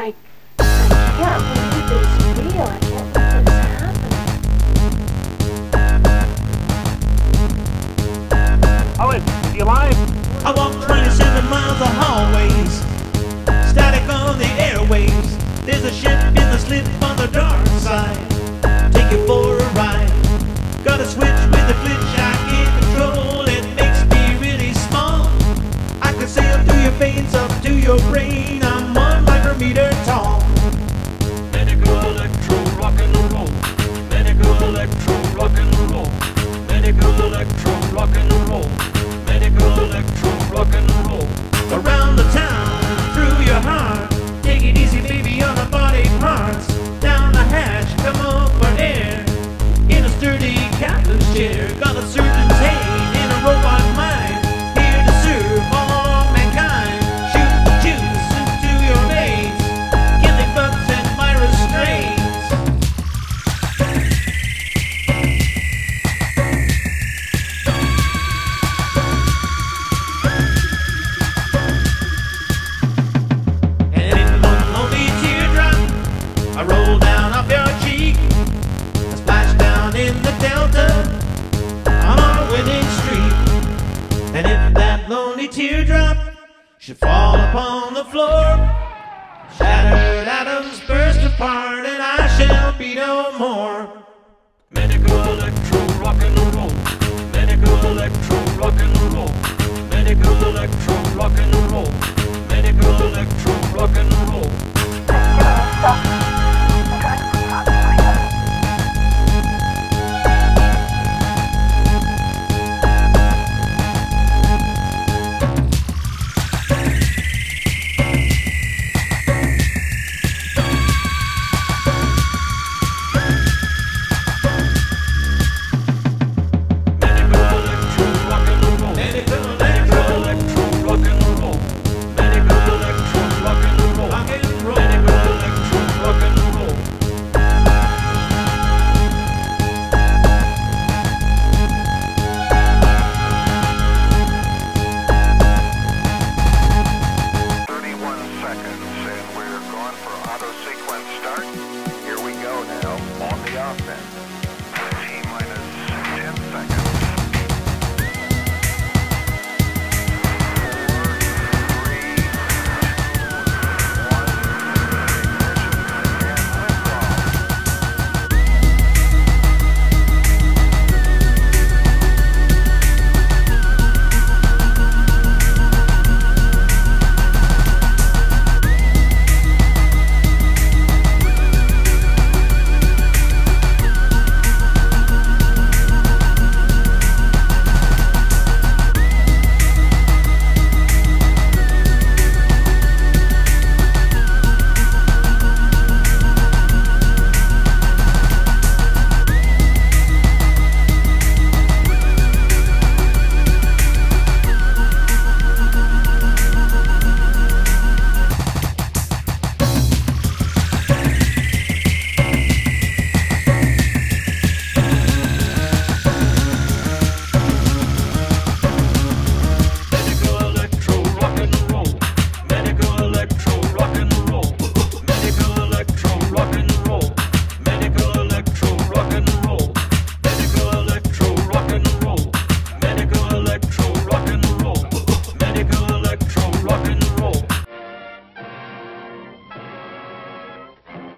I, I can't believe it's real. I can't believe it's happening. Owen, is he alive? I walked 27 miles of hallways, static on the airwaves. There's a ship in the slip on the dark side. Electro teardrop should fall upon the floor. Shattered atoms burst apart, and I shall be no more. Medical electro rock and roll. Medical electro rock and roll. Medical electro rock.